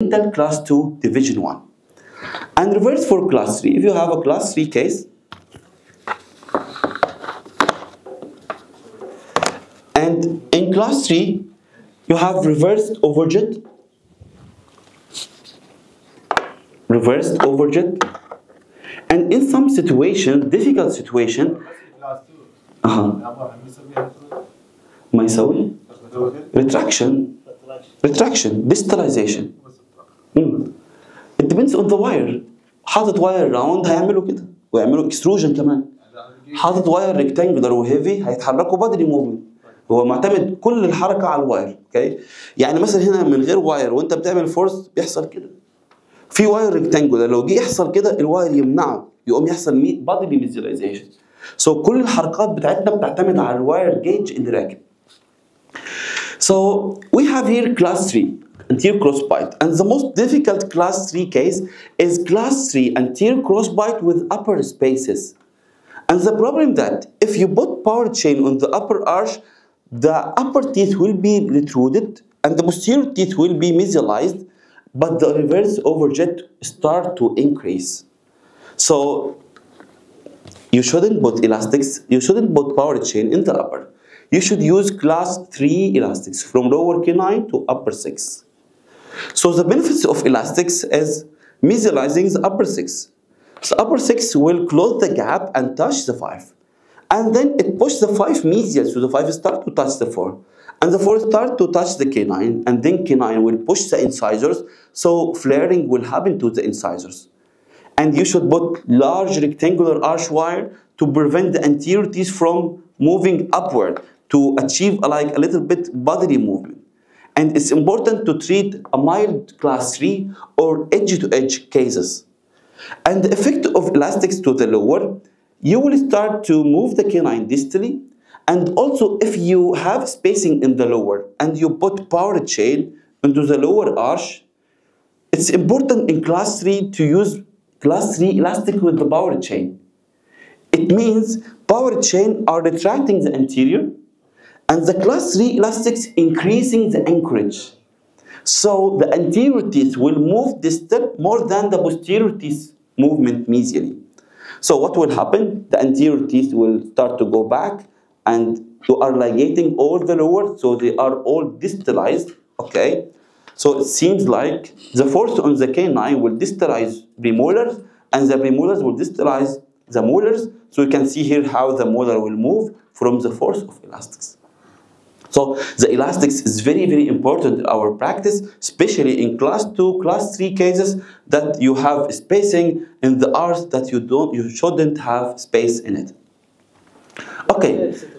dental class 2 division 1 and reverse for class 3 if you have a class 3 case and in class 3 you have reversed overjet reversed overjet and in some situation difficult situation كلاس 2 أها عباره عن بيسويها ما يسوي retraction retraction distalization مم. depends on the wire. حاطط واير راوند هيعملوا كده. ويعملوا اكستروجن كمان. حاطط واير ريكتانجولار وهيفي هيتحركوا بدري موفمنت هو معتمد كل الحركة على الواير أوكي يعني مثلا هنا من غير واير وانت بتعمل فورس بيحصل كده. في واير ريكتانجولار لو جه يحصل كده الواير يمنعه. يقوم يحصل بادلي ميزيلايزيشن سو كل الحركات بتاعتنا بتعتمد على الواير جيج اللي راكب So we have here class 3 anterior crossbite and the most difficult class 3 case is class 3 anterior crossbite with upper spaces. And the problem that if you put power chain on the upper arch, the upper teeth will be retruded and the posterior teeth will be mesialized, but the reverse overjet start to increase. So you shouldn't put elastics, you shouldn't put power chain in the upper. You should use class 3 elastics from lower canine to upper 6. So the benefits of elastics is mesializing the upper 6. The upper 6 will close the gap and touch the 5. And then it push the 5 medial, so the 5 start to touch the 4. And the 4 start to touch the canine, and then canine will push the incisors, so flaring will happen to the incisors and you should put large rectangular arch wire to prevent the anterior teeth from moving upward to achieve like a little bit bodily movement. And it's important to treat a mild class 3 or edge-to-edge cases. And the effect of elastics to the lower, you will start to move the canine distally. And also if you have spacing in the lower and you put power chain into the lower arch, it's important in class 3 to use class 3 elastic with the power chain. It means power chain are retracting the anterior and the class 3 elastics increasing the anchorage. So the anterior teeth will move distal more than the posterior teeth movement medially. So what will happen? The anterior teeth will start to go back and you are ligating all the lower so they are all distalized, okay? So it seems like the force on the canine will distalize premolars and the premolars will distalize the molars. So you can see here how the molar will move from the force of elastics. So the elastics is very, very important in our practice, especially in class 2, class 3 cases that you have spacing in the arch that you don't you shouldn't have space in it. Okay.